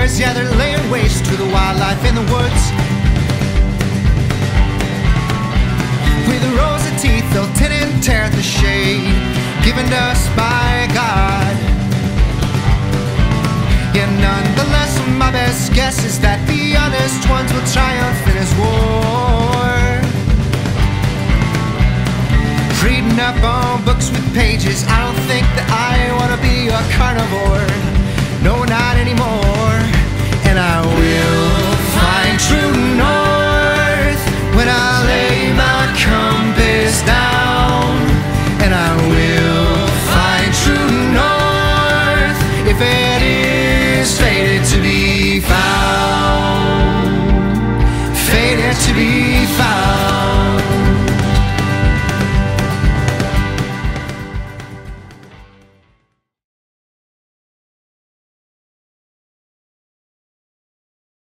wars, yeah, they're laying waste to the wildlife in the woods. With rows of teeth, they'll tin and tear at the shade given to us by God. Yeah, nonetheless, my best guess is that the honest ones will triumph in his war. Reading up on books with pages, I don't think that I to be found.